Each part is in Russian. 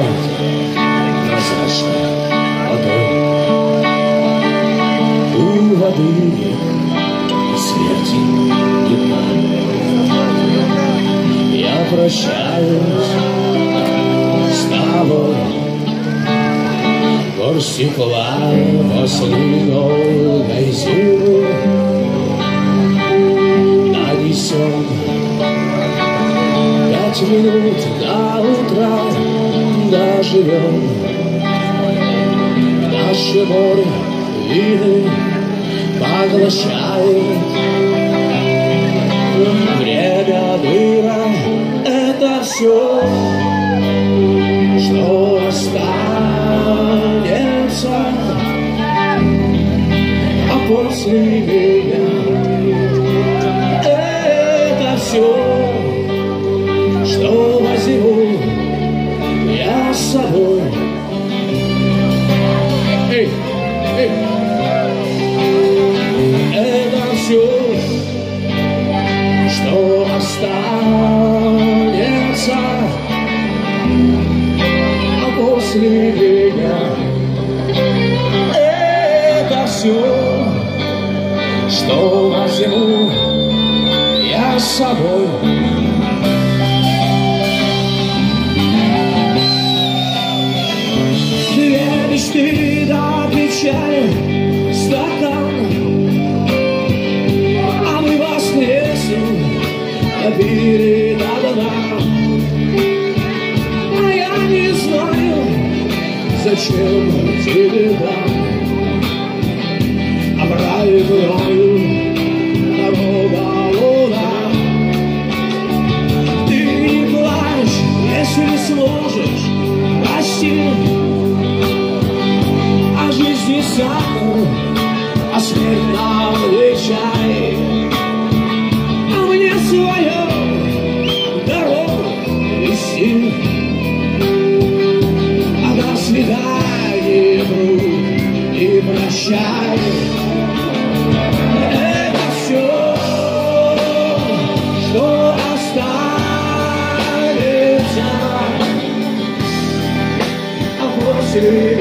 умывает прозрачной водой. Воды нет смерти не. Я прощаюсь с тобой. Гор стекла долгой зимы Нанесем пять минут до утра Доживем Наше море вины поглощает Время мира — это все, что останется. А после меня что останется, а после меня это все, что возьму я с собой. До дна. А я не знаю, зачем тебе дам. Обрали мною дорога луна. Ты не плачь, если сможешь, прости. А жизнь сахар, а смерть нам не чай. А мне свою друг, и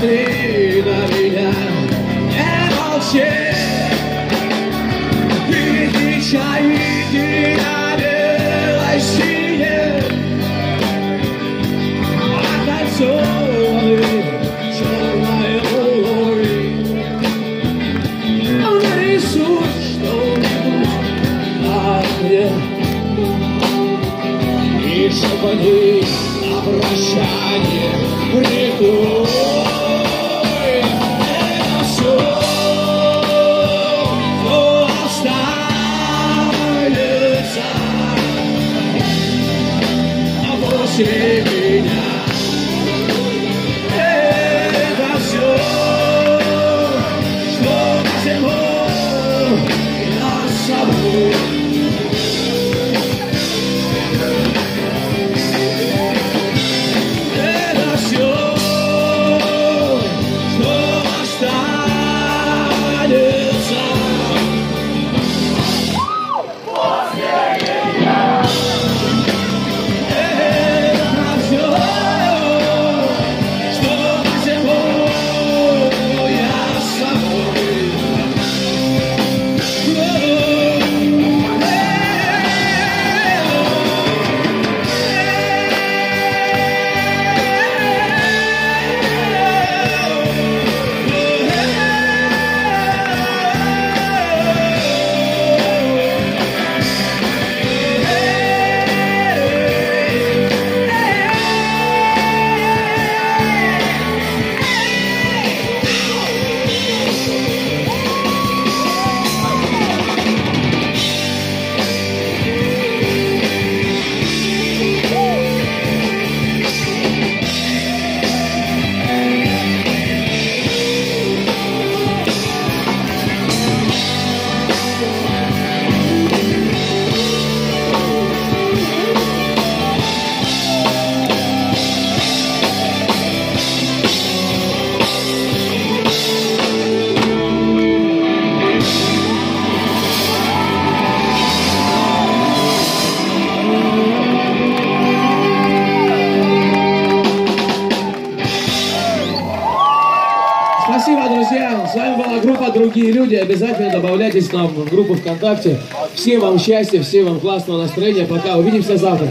посмотри на меня, не молчи. Переключай на белой сине, окольцованы черной луной. Он рисует что-нибудь на окне, и шепни на прощание рекой. А после меня Спасибо, друзья. С вами была группа «Другие люди». Обязательно добавляйтесь нам в группу ВКонтакте. Всем вам счастья, всем вам классного настроения. Пока. Увидимся завтра.